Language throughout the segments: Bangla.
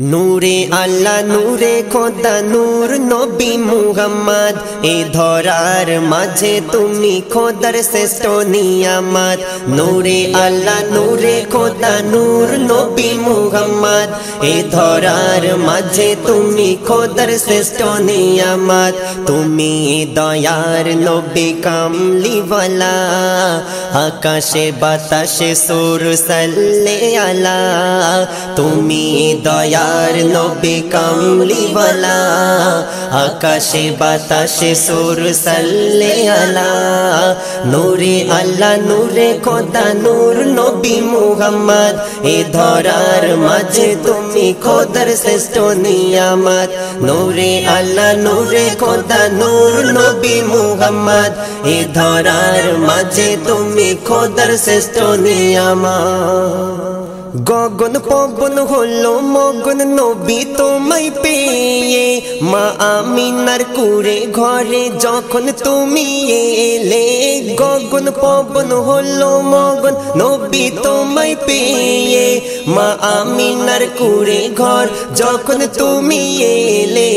নূরে আল্লাহ, নূরে খোদা, নূর নবী মুহাম্মদ। এ ধরার মাঝে তুমি খোদার শ্রেষ্ঠ নিয়ামত। নূরে আল্লাহ, নূরে খোদা, নূর নবী মুহাম্মদ। এ ধরার মাঝে তুমি খোদার শ্রেষ্ঠ নিয়ামত। তুমি দয়ার নবী কামলিওয়ালা। আকাশে বাতাসে সুর সাল্লে আলা। তুমি দয়া আর নবী কামলিওয়ালা আকাশে বাতাসে সুর সাল্লে আলা নূরে আল্লাহ নূরে খোদা নূর নবী মুহাম্মদ এ ধরার মাঝে তুমি খোদার শ্রেষ্ঠ নিয়ামত নূরে আল্লাহ নূরে খোদা নূর নবী মুহাম্মদ এ ধরার মাঝে তুমি খোদার শ্রেষ্ঠ নিয়ামত গগন পবন হলো মগন নবী তোমায় পেয়ে। মা আমিনার কুড়ে ঘরে যখন তুমি এলে, গগন পবন হলো মগন নবী তোমায় পেয়ে। মা আমিনার কুড়ে ঘর, যখন তুমি এলে,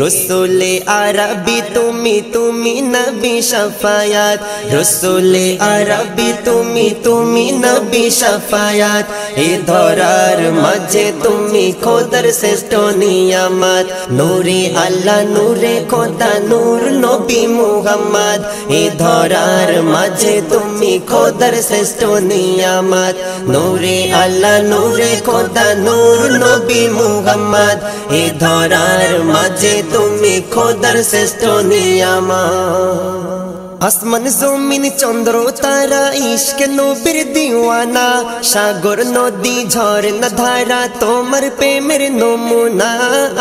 রসোলে আরবি তুমি তুমি নবী সাফায়াত রসোলে আরবি তুমি তুমি নবী সাফায়াত এ ধরার মাঝে তুমি খোদার শ্রেষ্ঠ নিয়ামত। নূরে আল্লাহ, নূরে খোদা, নূর নবী মুহাম্মদ। এ ধরার মাঝে তুমি খোদার শ্রেষ্ঠ নিয়ামত। নূরে আল্লাহ, নূরে খোদা নূর নবী মুহাম্মদ এ ধরার মাঝে তুমি খোদার শ্রেষ্ঠ নিয়ামত। আসমান জমিন, চন্দ্র, তারা, ইশকে, নবীর দিওয়ানা। সাগর, নদী, ঝর্ণা, ধারা, তোমার প্রেমের নমুনা।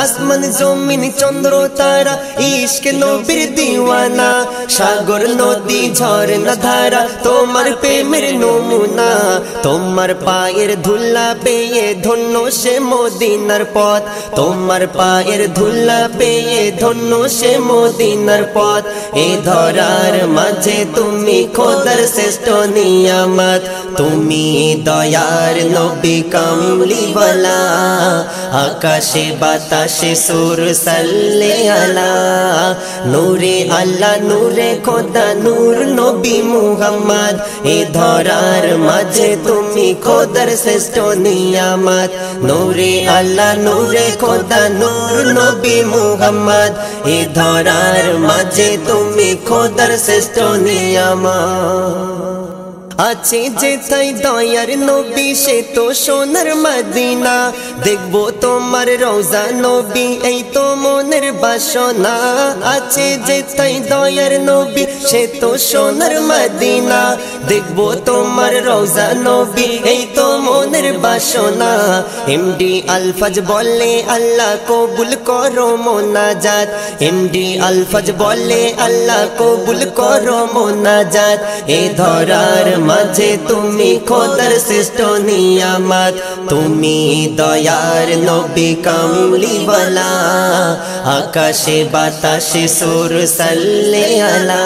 আসমান জমিন, চন্দ্র, তারা, ইশকে, নবীর দিওয়ানা। সাগর, নদী, ঝর্ণা, ধারা, তোমার প্রেমের নমুনা। তোমার পায়ের ধুল্লা পেয়ে ধন্য সে মদিনার পথ। তোমার পায়ের ধুল্লা পেয়ে ধন্য সে মদিনার পথ। এ ধরার মাঝে তুমি খোদার শ্রেষ্ঠ নিয়ামত। তুমি দয়ার নবী কামলিওয়ালা। আকাশে বাতাসে সুর সাল্লে আলা। নূরে আল্লাহ, নূরে খোদা, নূর নবী মুহাম্মদ। এ ধরার মাঝে তুমি খোদার শ্রেষ্ঠ নিয়ামত। নূরে আল্লাহ, নূরে খোদা, নূর নবী মুহাম্মদ। এ ধরার মাঝে তুমি খোদার শ্রেষ্ঠ নিয়ামত। আছে যে তাই দয়ার নবী, সে তো সোনার মদিনা। দেখব তোমার রোজা নবী, এই তো মনের বাসনা। আছে যে তাই দয়ার নবী, সে তো সোনার মদিনা। দেখব তোমার রোজা নবী, এই তো মনের বাসনা। এমডি আলফাজ বলে, আল্লাহ কবুল করো মোনাজাত। এমডি আলফাজ বলে, আল্লাহ কবুল করো মোনাজাত। এ ধরার মাঝে তুমি খোদার শ্রেষ্ঠ নিয়ামত। তুমি দয়ার নবী কামলিওয়ালা। আকাশে বাতাসে সুর সাল্লে আলা।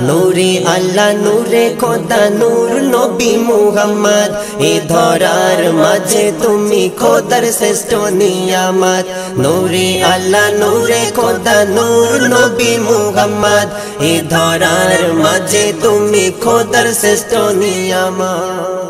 নূরে আল্লাহ, নূরে খোদা, নূর নবী মুহাম্মদ। এ ধরার মাঝে তুমি খোদার শ্রেষ্ঠ নিয়ামত। নূরে আল্লাহ, নূরে খোদা, নূর নবী মুহাম্মদ। এ ধরার মাঝে তুমি খোদার শ্রেষ্ঠ নিয়ামত